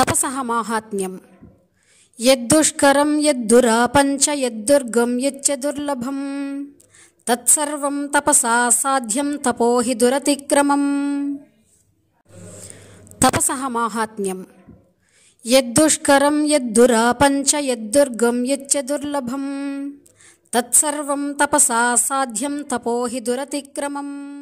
तपसः माहात्म्यं यद्दुष्करं यद्दुरापञ्च यद्दुर्गं यच्च दुर्लभं तत्सर्वं तपसा साध्यं तपो हि दुरतिक्रमम्। तपसः माहात्म्यं यद्दुष्करं यद्दुरापञ्च यद्दुर्गं यच्च दुर्लभं तपसा साध्यं तपो हि दुरतिक्रमम्।